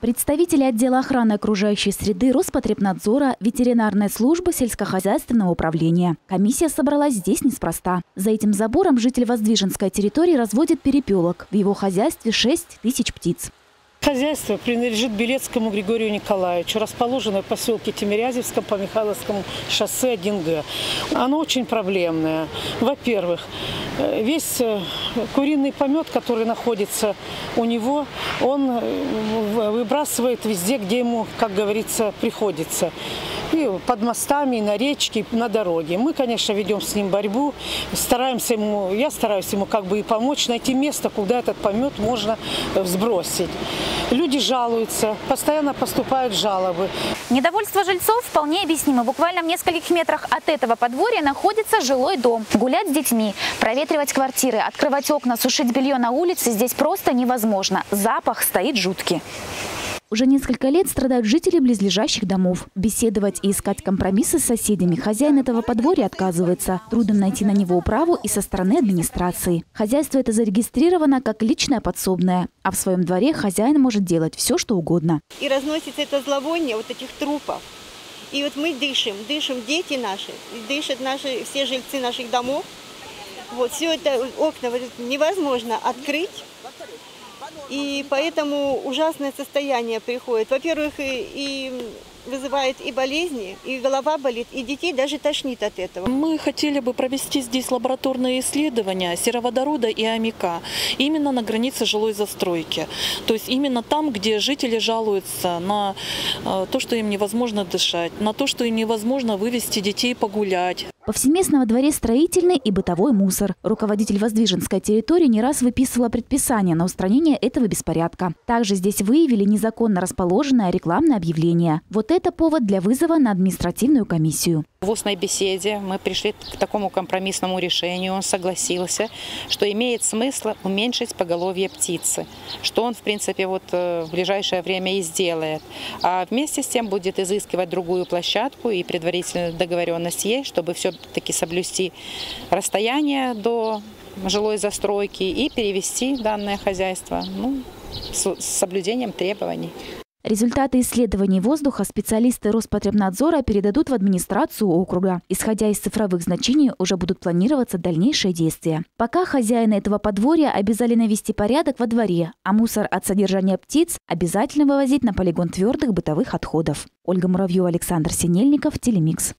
Представители отдела охраны окружающей среды Роспотребнадзора, ветеринарной службы сельскохозяйственного управления. Комиссия собралась здесь неспроста. За этим забором житель Воздвиженской территории разводит перепелок. В его хозяйстве 6 тысяч птиц. Хозяйство принадлежит Белецкому Григорию Николаевичу, расположенное в поселке Тимирязевском по Михайловскому шоссе 1Г. Оно очень проблемное. Во-первых, э, весь э, куриный помет, который находится у него, он э, выбрасывает везде, где ему, как говорится, приходится и под мостами, и на речке, и на дороге. Мы, конечно, ведем с ним борьбу, стараемся ему, я стараюсь ему как бы и помочь найти место, куда этот помет можно сбросить. Люди жалуются, постоянно поступают жалобы. Недовольство жильцов вполне объяснимо. Буквально в нескольких метрах от этого подворья находится жилой дом. Гулять с детьми, проветривать квартиры, открывать окна, сушить белье на улице здесь просто невозможно. Запах стоит жуткий. Уже несколько лет страдают жители близлежащих домов. Беседовать и искать компромиссы с соседями хозяин этого подворья отказывается. Трудно найти на него управу и со стороны администрации. Хозяйство это зарегистрировано как личное подсобное, а в своем дворе хозяин может делать все, что угодно. И разносится это зловоние вот этих трупов. И вот мы дышим, дышим дети наши, дышат наши, все жильцы наших домов. Вот все это окна невозможно открыть. И поэтому ужасное состояние приходит. Во-первых, и, вызывает и болезни, и голова болит, и детей даже тошнит от этого. Мы хотели бы провести здесь лабораторные исследования сероводорода и аммиака именно на границе жилой застройки. То есть именно там, где жители жалуются на э, то, что им невозможно дышать, на то, что им невозможно вывести детей погулять. Повсеместно во дворе строительный и бытовой мусор. Руководитель воздвиженской территории не раз выписывала предписание на устранение этого беспорядка. Также здесь выявили незаконно расположенное рекламное объявление. Вот это повод для вызова на административную комиссию. В устной беседе мы пришли к такому компромиссному решению. Он согласился, что имеет смысл уменьшить поголовье птицы, что он, в принципе, вот э, в ближайшее время и сделает. А вместе с тем будет изыскивать другую площадку и предварительная договоренность есть, чтобы все-таки соблюсти расстояние до жилой застройки и перевести данное хозяйство ну, с соблюдением требований. Результаты исследований воздуха специалисты Роспотребнадзора передадут в администрацию округа. Исходя из цифровых значений, уже будут планироваться дальнейшие действия. Пока хозяины этого подворья обязали навести порядок во дворе, а мусор от содержания птиц обязательно вывозить на полигон твердых бытовых отходов. Ольга Муравьева, Александр Синельников, Телемикс.